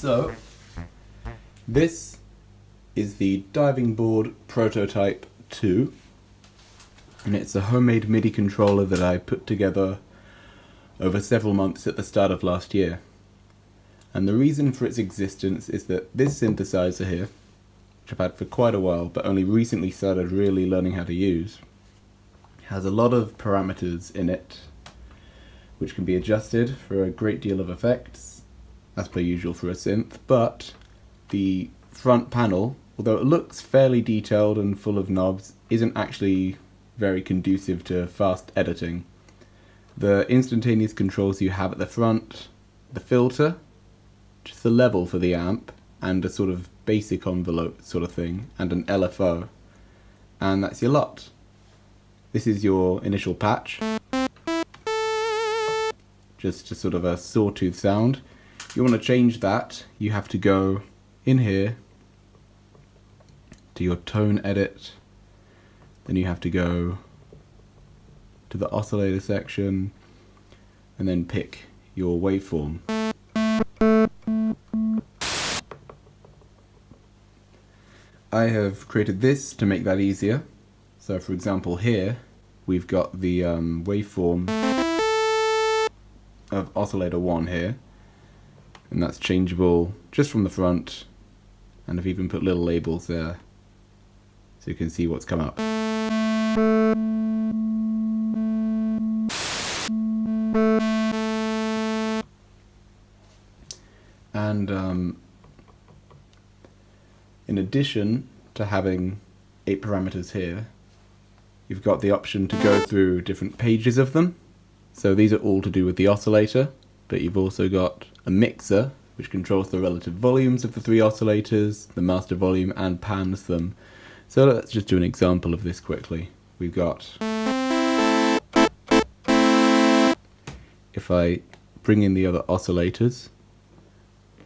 So, this is the DivingBoard prototype 2, and it's a homemade MIDI controller that I put together over several months at the start of last year. And the reason for its existence is that this synthesizer here, which I've had for quite a while but only recently started really learning how to use, has a lot of parameters in it which can be adjusted for a great deal of effects as per usual for a synth, but the front panel, although it looks fairly detailed and full of knobs, isn't actually very conducive to fast editing. The instantaneous controls you have at the front, the filter, just the level for the amp, and a sort of basic envelope sort of thing, and an LFO. And that's your lot. This is your initial patch. Just a sort of a sawtooth sound you want to change that, you have to go in here to your tone edit, then you have to go to the oscillator section, and then pick your waveform. I have created this to make that easier. So for example here, we've got the um, waveform of oscillator 1 here and that's changeable just from the front and I've even put little labels there so you can see what's come up. And um, in addition to having eight parameters here, you've got the option to go through different pages of them. So these are all to do with the oscillator, but you've also got a mixer, which controls the relative volumes of the three oscillators, the master volume, and pans them. So let's just do an example of this quickly. We've got... If I bring in the other oscillators,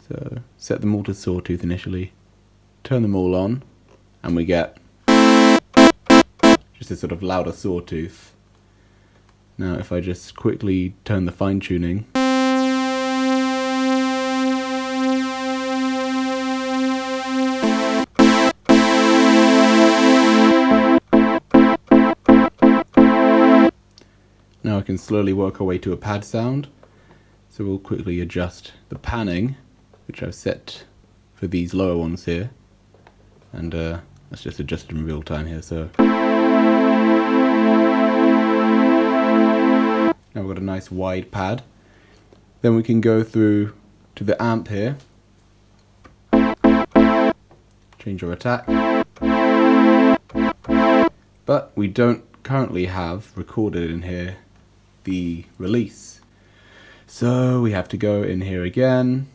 so set them all to sawtooth initially, turn them all on, and we get just a sort of louder sawtooth. Now if I just quickly turn the fine tuning, Now I can slowly work our way to a pad sound. So we'll quickly adjust the panning, which I've set for these lower ones here. And uh, let's just adjust in real time here. So now we've got a nice wide pad. Then we can go through to the amp here. Change our attack. But we don't currently have recorded in here the release. So we have to go in here again,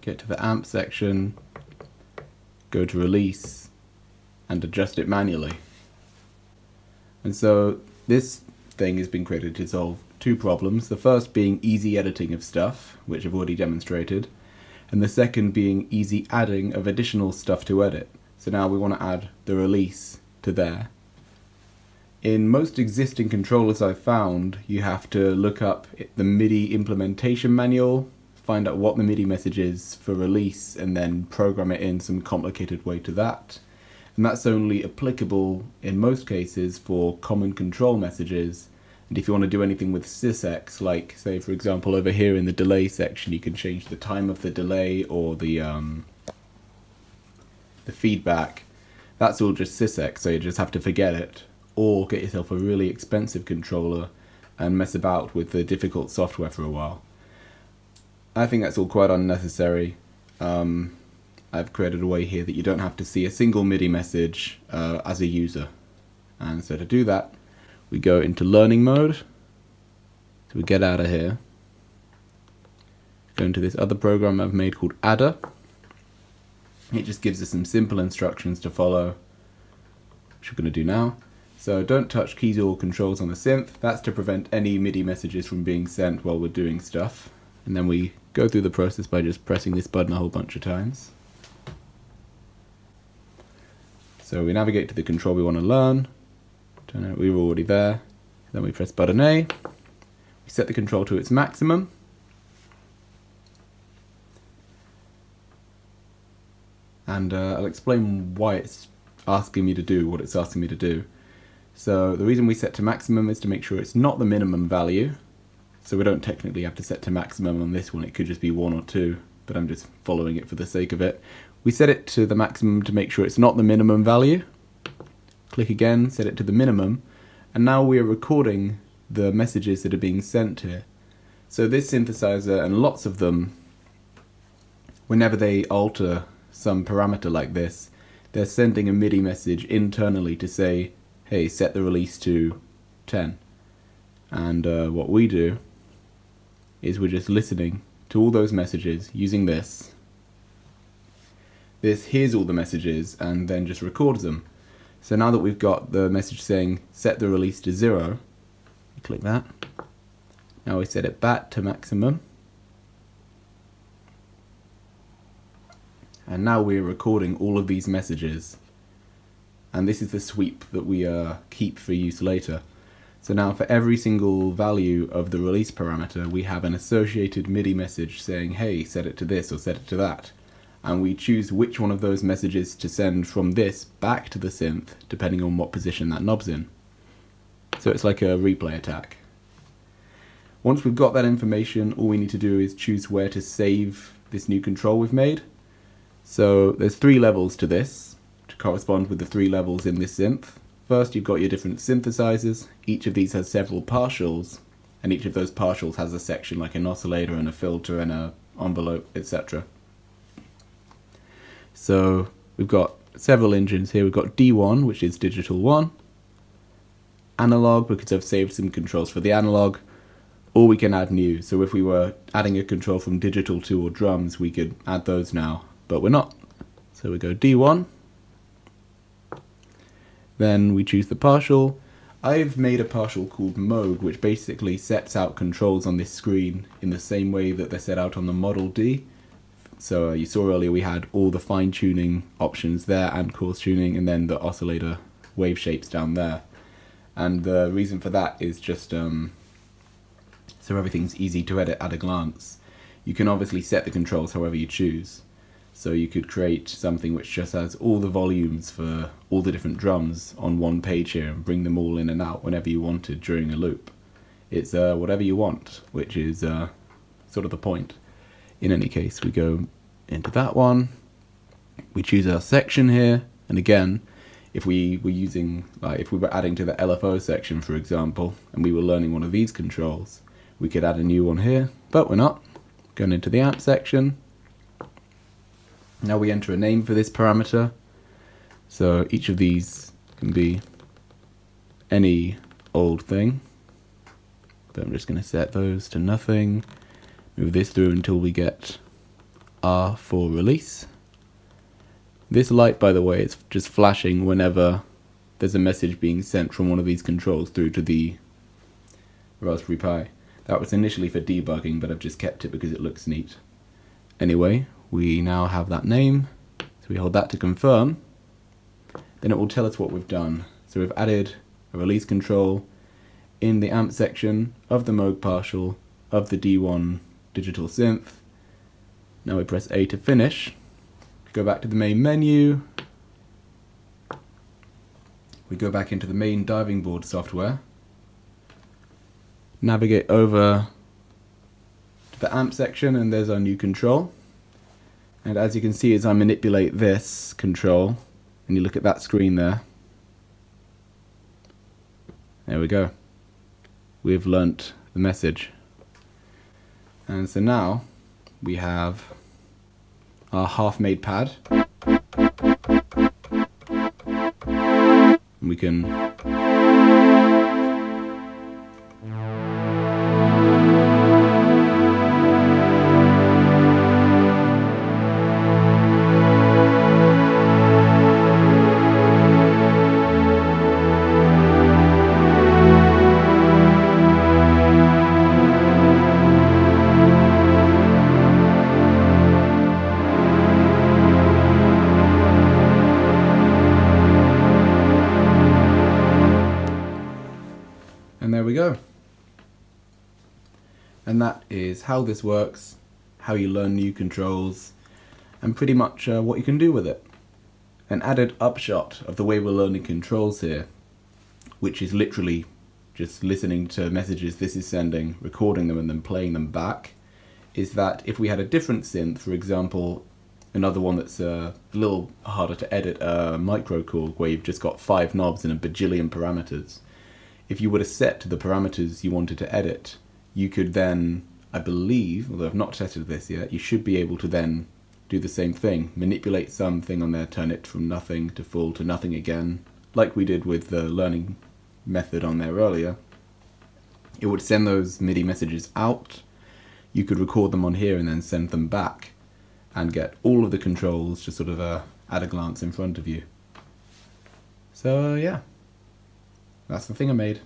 get to the amp section, go to release, and adjust it manually. And so this thing has been created to solve two problems. The first being easy editing of stuff, which I've already demonstrated, and the second being easy adding of additional stuff to edit. So now we want to add the release to there. In most existing controllers I've found, you have to look up the MIDI implementation manual, find out what the MIDI message is for release, and then program it in some complicated way to that. And that's only applicable in most cases for common control messages. And if you want to do anything with sysex, like say for example over here in the delay section, you can change the time of the delay or the um, the feedback. That's all just sysex, so you just have to forget it or get yourself a really expensive controller and mess about with the difficult software for a while. I think that's all quite unnecessary. Um, I've created a way here that you don't have to see a single MIDI message uh, as a user. And so to do that, we go into learning mode. So we get out of here. Go into this other program I've made called Adder. It just gives us some simple instructions to follow, which we're going to do now. So don't touch keys or controls on the synth. That's to prevent any MIDI messages from being sent while we're doing stuff. and then we go through the process by just pressing this button a whole bunch of times. So we navigate to the control we want to learn, turn out we were already there, then we press button A, we set the control to its maximum, and uh, I'll explain why it's asking me to do what it's asking me to do. So the reason we set to maximum is to make sure it's not the minimum value. So we don't technically have to set to maximum on this one, it could just be one or two, but I'm just following it for the sake of it. We set it to the maximum to make sure it's not the minimum value. Click again, set it to the minimum, and now we are recording the messages that are being sent here. So this synthesizer and lots of them, whenever they alter some parameter like this, they're sending a MIDI message internally to say, hey, set the release to 10. And uh, what we do is we're just listening to all those messages using this. This hears all the messages and then just records them. So now that we've got the message saying set the release to zero, click that. Now we set it back to maximum. And now we're recording all of these messages. And this is the sweep that we uh, keep for use later. So now for every single value of the release parameter, we have an associated MIDI message saying, hey, set it to this or set it to that. And we choose which one of those messages to send from this back to the synth, depending on what position that knob's in. So it's like a replay attack. Once we've got that information, all we need to do is choose where to save this new control we've made. So there's three levels to this, to correspond with the three levels in this synth. First you've got your different synthesizers, each of these has several partials, and each of those partials has a section like an oscillator and a filter and a envelope, etc. So we've got several engines here, we've got D1, which is digital 1, analog, because I've saved some controls for the analog, or we can add new. So if we were adding a control from digital 2 or drums, we could add those now but we're not. So we go D1, then we choose the partial. I've made a partial called Moog, which basically sets out controls on this screen in the same way that they're set out on the Model D. So uh, you saw earlier we had all the fine tuning options there and coarse tuning and then the oscillator wave shapes down there. And the reason for that is just um, so everything's easy to edit at a glance. You can obviously set the controls however you choose. So you could create something which just has all the volumes for all the different drums on one page here and bring them all in and out whenever you wanted during a loop. It's uh, whatever you want, which is uh, sort of the point. In any case, we go into that one, we choose our section here, and again, if we were using, like if we were adding to the LFO section, for example, and we were learning one of these controls, we could add a new one here, but we're not. Going into the amp section, now we enter a name for this parameter. So each of these can be any old thing. But I'm just going to set those to nothing. Move this through until we get R for release. This light, by the way, is just flashing whenever there's a message being sent from one of these controls through to the Raspberry Pi. That was initially for debugging, but I've just kept it because it looks neat. Anyway, we now have that name, so we hold that to confirm. Then it will tell us what we've done. So we've added a release control in the amp section of the Moog partial of the D1 digital synth. Now we press A to finish. Go back to the main menu. We go back into the main DivingBoard software. Navigate over to the amp section and there's our new control. And as you can see as I manipulate this control, and you look at that screen there, there we go. We've learnt the message. And so now we have our half-made pad. We can is how this works, how you learn new controls, and pretty much uh, what you can do with it. An added upshot of the way we're learning controls here, which is literally just listening to messages this is sending, recording them, and then playing them back, is that if we had a different synth, for example, another one that's uh, a little harder to edit, a uh, microKORG, where you've just got five knobs and a bajillion parameters. If you were to set the parameters you wanted to edit, you could then, I believe, although I've not tested this yet, you should be able to then do the same thing. Manipulate something on there, turn it from nothing to full to nothing again, like we did with the learning method on there earlier. It would send those MIDI messages out. You could record them on here and then send them back and get all of the controls just sort of uh, at a glance in front of you. So uh, yeah, that's the thing I made.